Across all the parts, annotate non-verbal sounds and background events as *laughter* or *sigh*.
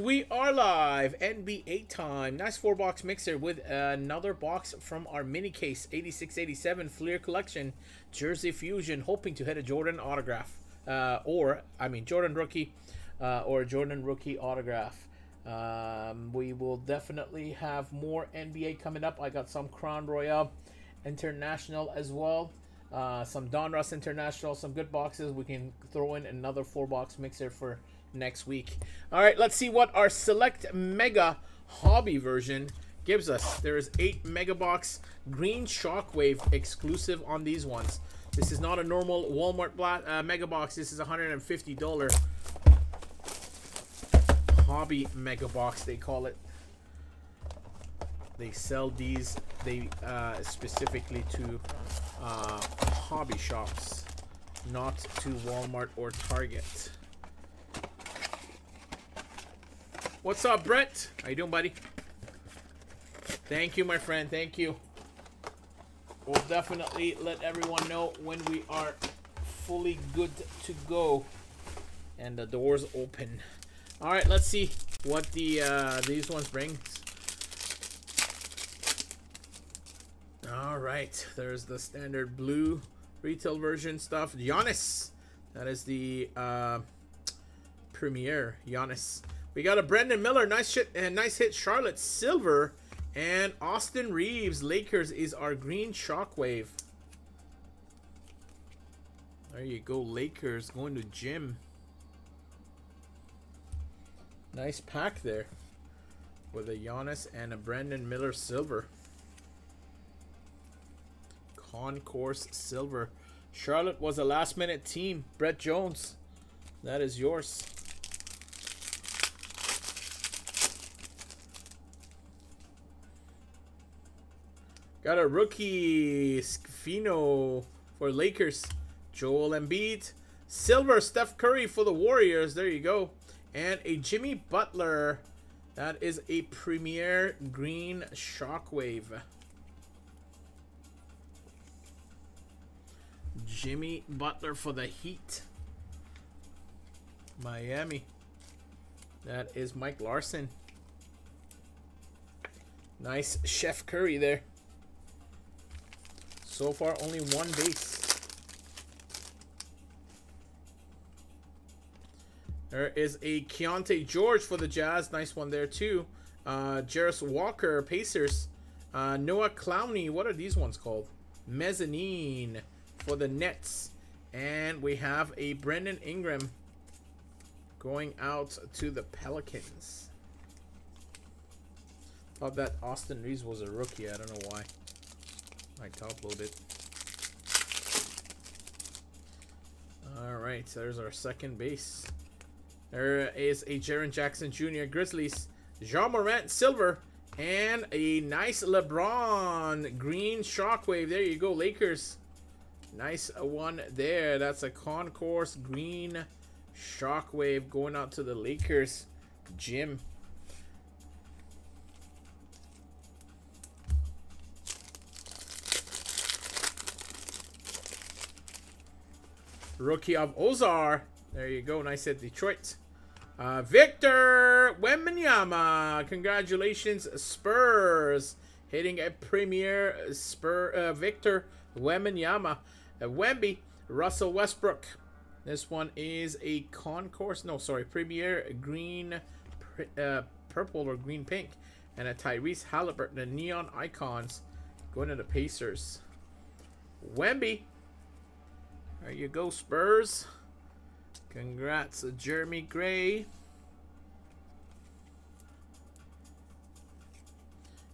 We are live, NBA time. Nice four box mixer with another box from our mini case 8687 Fleer collection, Jersey Fusion, hoping to hit a Jordan autograph. Uh, or, I mean, Jordan rookie uh, or Jordan rookie autograph. Um, we will definitely have more NBA coming up. I got some Crown Royale International as well. Uh, some Donruss International, some good boxes. We can throw in another four box mixer for next week. All right, let's see what our Select Mega Hobby version gives us. There is 8 Mega Box Green Shockwave exclusive on these ones. This is not a normal Walmart Black, uh, Mega Box. This is a $150 Hobby Mega Box, they call it. They sell these they uh, specifically to uh, hobby shops, not to Walmart or Target. What's up, Brett? How you doing, buddy? Thank you, my friend. Thank you. We'll definitely let everyone know when we are fully good to go. And the doors open. All right, let's see what the uh, these ones bring. All right, there's the standard blue retail version stuff. Giannis. That is the uh, Premier Giannis. We got a Brandon Miller, nice shit, and uh, nice hit. Charlotte silver, and Austin Reaves, Lakers is our green shockwave. There you go, Lakers going to Jim. Nice pack there, with a Giannis and a Brandon Miller silver. Concourse silver. Charlotte was a last minute team. Brett Jones, that is yours. Got a rookie Schifino for Lakers. Joel Embiid. Silver Steph Curry for the Warriors. There you go. And a Jimmy Butler. That is a Premier Green Shockwave. Jimmy Butler for the Heat. Miami. That is Mike Larson. Nice Chef Curry there. So far, only one base. There is a Keyonte George for the Jazz. Nice one there, too. Uh, Jarace Walker, Pacers. Uh, Noah Clowney. What are these ones called? Mezzanine for the Nets. And we have a Brandon Ingram going out to the Pelicans. Thought that Austin Reaves was a rookie. I don't know why. I top load it. Alright, so there's our second base. There is a Jaren Jackson Jr. Grizzlies. Ja Morant Silver. And a nice LeBron Green Shockwave. There you go, Lakers. Nice one there. That's a Concourse Green Shockwave going out to the Lakers. Jim. Rookie of Ausar. There you go. Nice at Detroit. Uh, Victor Wembanyama. Congratulations, Spurs. Hitting a premier Spur uh, Victor Wembanyama. Uh, Wemby. Russell Westbrook. This one is a concourse. No, sorry. Premier green, uh, purple or green pink. And a Tyrese Halliburton. The neon icons. Going to the Pacers. Wemby. There you go, Spurs. Congrats, Jeremy Gray.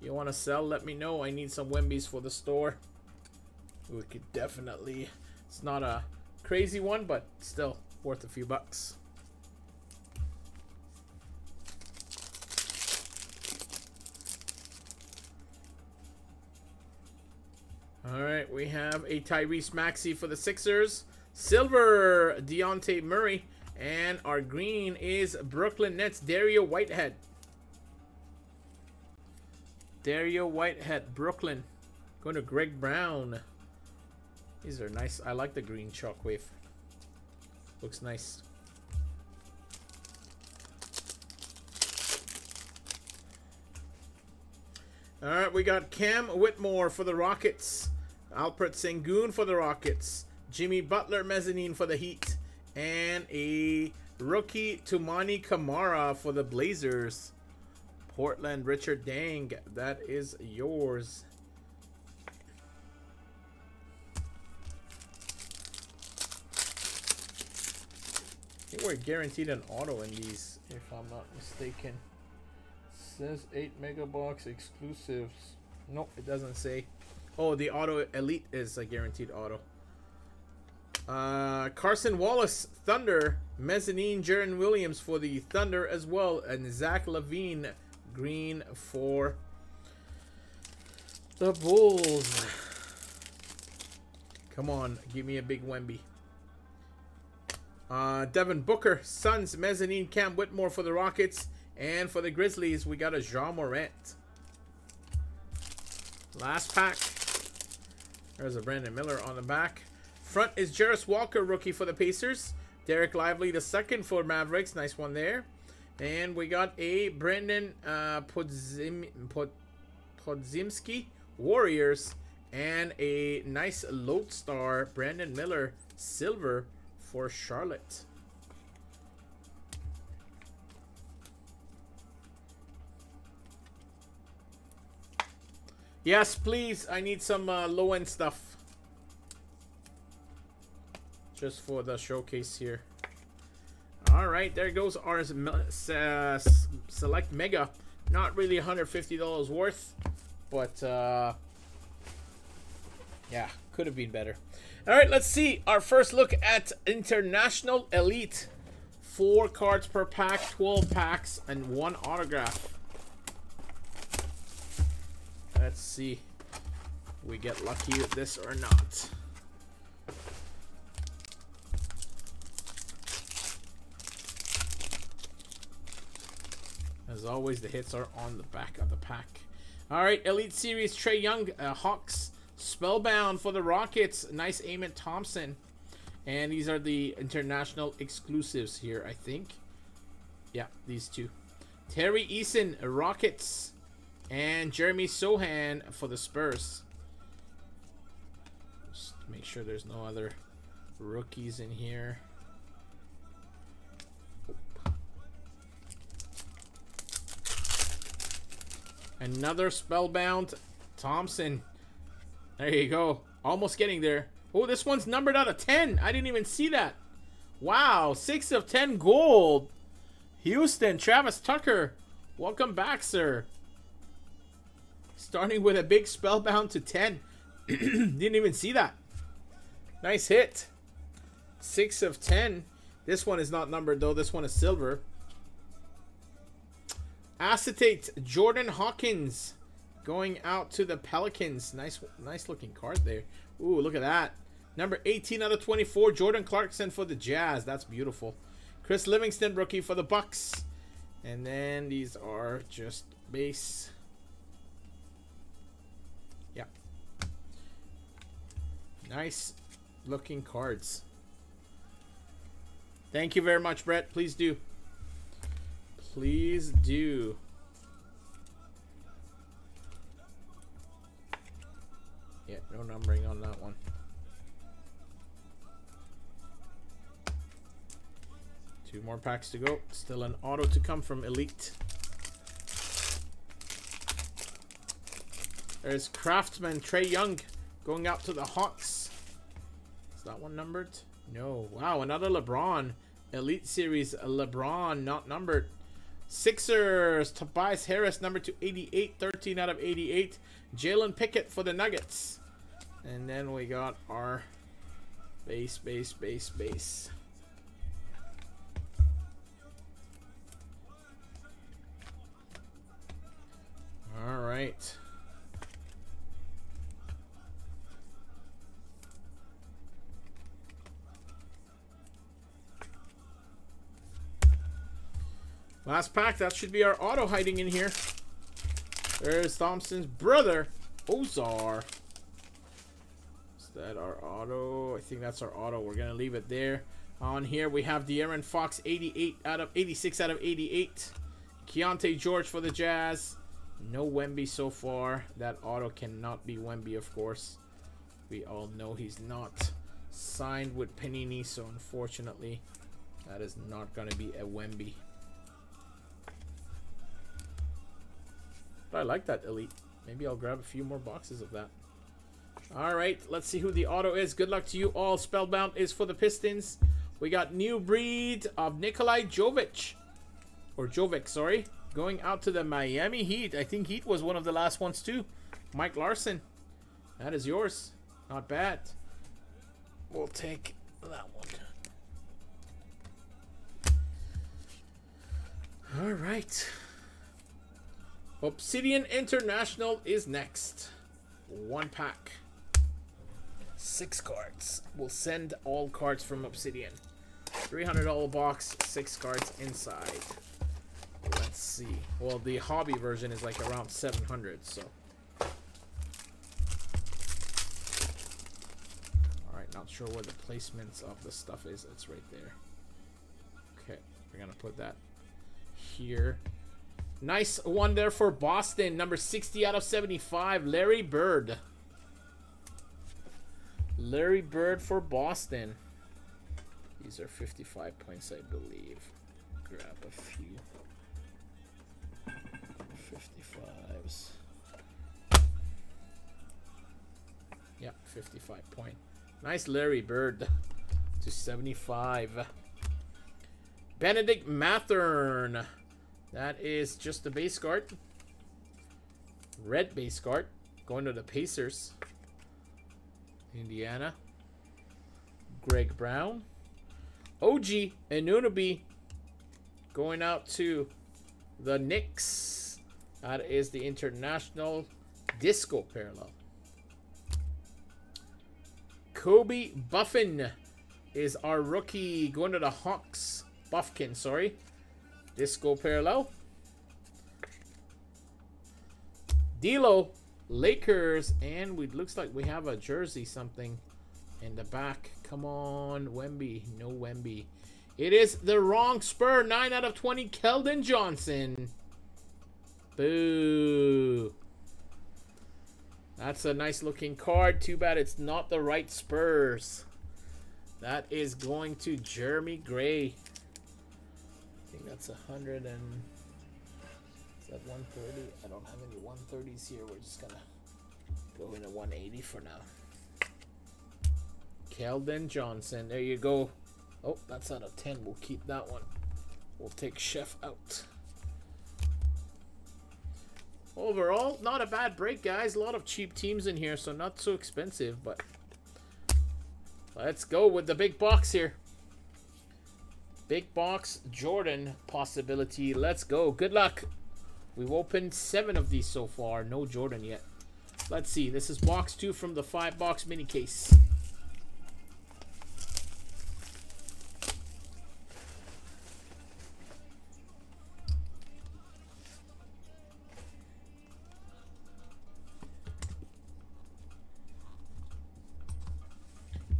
You want to sell? Let me know. I need some Wembies for the store. We could definitely... It's not a crazy one, but still worth a few bucks. All right, we have a Tyrese Maxey for the Sixers. Silver, Dejounte Murray. And our green is Brooklyn Nets, Dariq Whitehead. Dariq Whitehead, Brooklyn. Going to Greg Brown. These are nice. I like the green shockwave. Looks nice. All right, we got Cam Whitmore for the Rockets. Alperen Sengun for the Rockets. Jimmy Butler mezzanine for the Heat. And a rookie Toumani Camara for the Blazers. Portland Richard Dang. That is yours. I think we're guaranteed an auto in these, if I'm not mistaken. Says 8 megabox exclusives. Nope, it doesn't say. Oh, the auto elite is a guaranteed auto. Uh, Cason Wallace, Thunder, Mezzanine, Jalen Williams for the Thunder as well, and Zach LaVine, green for the Bulls. Come on, give me a big Wemby. Uh, Devin Booker, Suns, Mezzanine, Cam Whitmore for the Rockets. And for the Grizzlies, we got a Ja Morant. Last pack. There's a Brandon Miller on the back. Front is Jarace Walker, rookie for the Pacers. Dereck Lively, the second for Mavericks. Nice one there. And we got a Brandon uh, Podzim, Pod, Podziemski, Warriors. And a nice Lodestar, Brandon Miller, silver for Charlotte. Yes, please. I need some uh, low-end stuff. Just for the showcase here. All right, there goes our uh, select mega. Not really $150 worth, but uh, yeah, could have been better. All right, let's see our first look at International Elite. Four cards per pack, 12 packs, and one autograph. Let's see we get lucky with this or not. As always, the hits are on the back of the pack. All right, Elite Series, Trae Young, uh, Hawks, Spellbound for the Rockets. Nice Amen Thompson. And these are the international exclusives here, I think. Yeah, these two. Tari Eason, Rockets. And Jeremy Sochan for the Spurs. Just make sure there's no other rookies in here. Another Spellbound Thompson. There you go. Almost getting there. Oh, this one's numbered out of 10. I didn't even see that. Wow. 6 of 10 gold. Houston, Travis Tucker. Welcome back, sir. Starting with a big spellbound to 10. *clears throat* Didn't even see that. Nice hit. 6 of 10. This one is not numbered though. This one is silver. Acetate Jordan Hawkins going out to the Pelicans. Nice nice looking card there. Ooh, look at that. Number 18 out of 24. Jordan Clarkson for the Jazz. That's beautiful. Chris Livingston rookie for the Bucks. And then these are just base Nice looking cards. Thank you very much, Brett. Please do. Please do. Yeah, no numbering on that one. Two more packs to go. Still an auto to come from Elite. There's Craftsman Trae Young going out to the Hawks. Is that one numbered? No. Wow, another LeBron. Elite Series LeBron, not numbered. Sixers, Tobias Harris, number 288, 13 out of 88. Jalen Pickett for the Nuggets. And then we got our base, base, base, base. All right. Last pack, that should be our auto hiding in here. There's Thompson's brother, Ausar. Is that our auto? I think that's our auto. We're going to leave it there. On here, we have De'Aaron Fox, 88 out of 86 out of 88. Keyonte George for the Jazz. No Wemby so far. That auto cannot be Wemby, of course. We all know he's not signed with Panini, so unfortunately, that is not going to be a Wemby. But I like that Elite. Maybe I'll grab a few more boxes of that. All right, let's see who the auto is. Good luck to you all. Spellbound is for the Pistons. We got new breed of Nikolai Jovic. Or Jovic, sorry. Going out to the Miami Heat. I think Heat was one of the last ones too. Mike Larson. That is yours. Not bad. We'll take that one. All right. Obsidian International is next. One pack. Six cards. We'll send all cards from Obsidian. $300 box, six cards inside. Let's see. Well, the hobby version is like around 700, so. Alright, not sure where the placements of the stuff is. It's right there. Okay, we're gonna put that here. Nice one there for Boston. Number 60 out of 75. Larry Bird. Larry Bird for Boston. These are 55 points, I believe. Grab a few. 55s. Yeah, 55 point. Nice Larry Bird to 75. Bennedict Mathurin. That is just the base card. Red base card. Going to the Pacers. Indiana. Greg Brown. OG Anunoby going out to the Knicks. That is the international disco parallel. Kobe Buffin is our rookie going to the Hawks. Bufkin, sorry. Disco parallel. D'Lo, Lakers, and it looks like we have a jersey something in the back. Come on, Wemby. No Wemby. It is the wrong spur. 9 out of 20, Keldon Johnson. Boo. That's a nice looking card. Too bad it's not the right Spurs. That is going to Jeremy Gray that's a hundred and is that 130? I don't have any 130s here. We're just gonna go into 180 for now. Keldon Johnson. There you go. Oh, that's out of 10. We'll keep that one. We'll take Chef out. Overall, not a bad break, guys. A lot of cheap teams in here, so not so expensive, but let's go with the big box here. Big box Jordan possibility. Let's go. Good luck. We've opened seven of these so far. No Jordan yet. Let's see. This is box two from the five box mini case.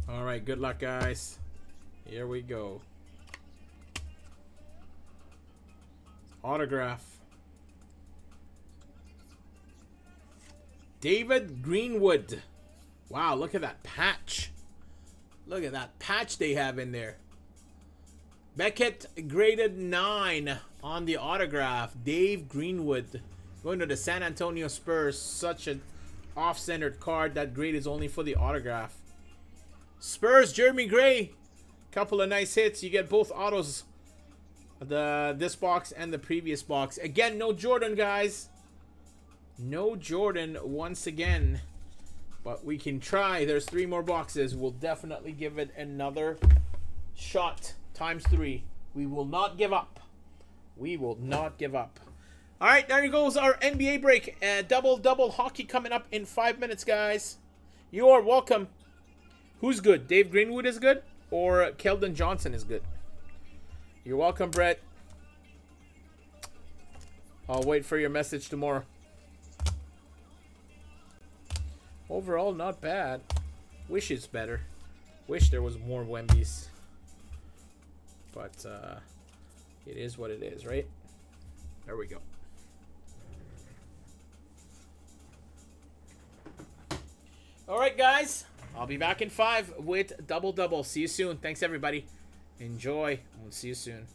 All right, good luck, guys. Here we go. Autograph. David Greenwood. Wow, look at that patch. Look at that patch they have in there. Beckett graded 9 on the autograph. Dave Greenwood going to the San Antonio Spurs. Such an off-centered card. That grade is only for the autograph. Spurs, Jeremy Gray. Couple of nice hits. You get both autos the this box and the previous box. Again, no Jordan, guys. No Jordan once again. But we can try. There's three more boxes. We'll definitely give it another shot times three. We will not give up. We will not give up. All right, there goes our NBA break. Uh, double, double hockey coming up in five minutes, guys. You are welcome. Who's good? Dave Greenwood is good? Or Keldon Johnson is good? You're welcome, Brett. I'll wait for your message tomorrow. Overall, not bad. Wish it's better. Wish there was more Wemby's. But, uh, it is what it is, right? There we go. All right, guys. I'll be back in five with Double Double. See you soon. Thanks, everybody. Enjoy. And we'll see you soon.